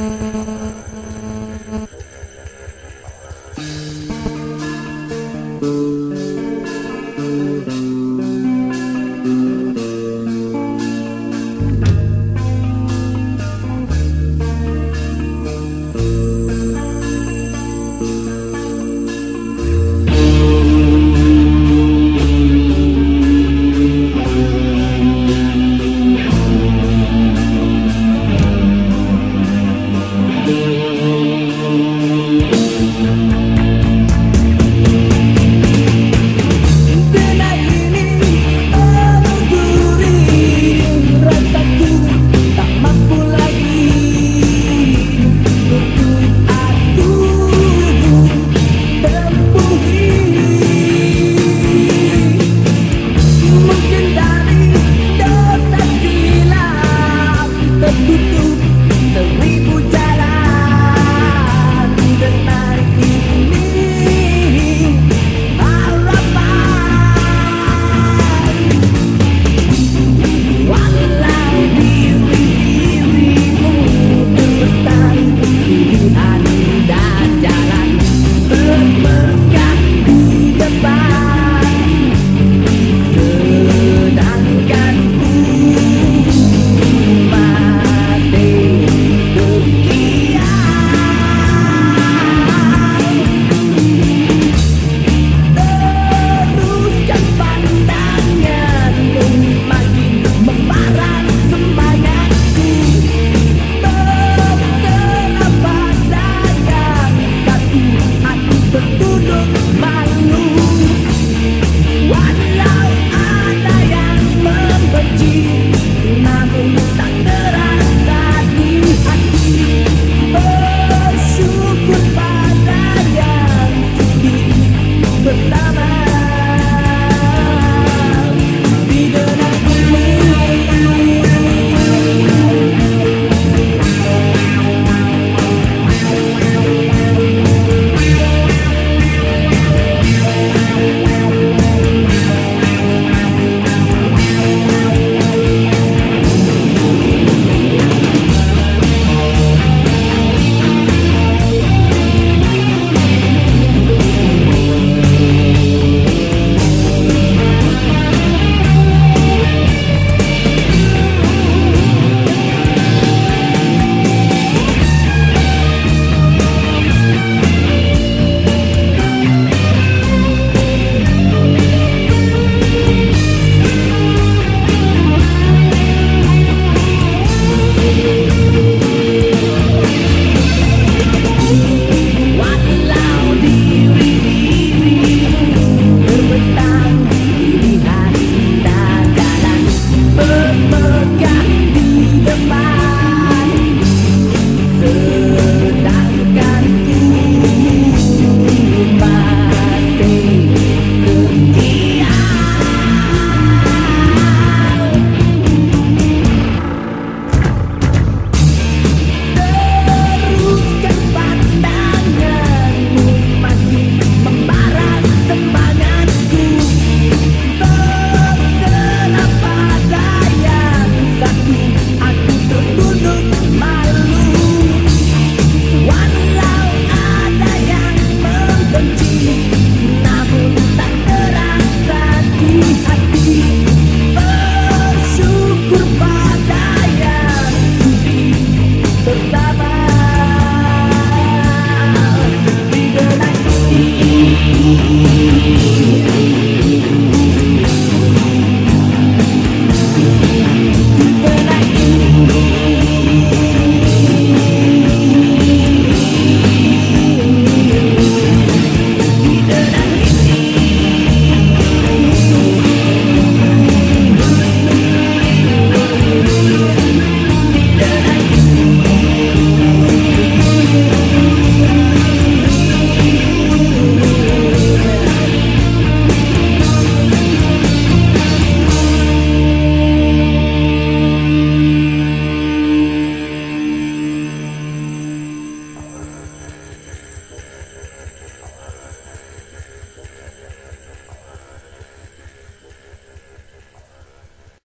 Thank you. the.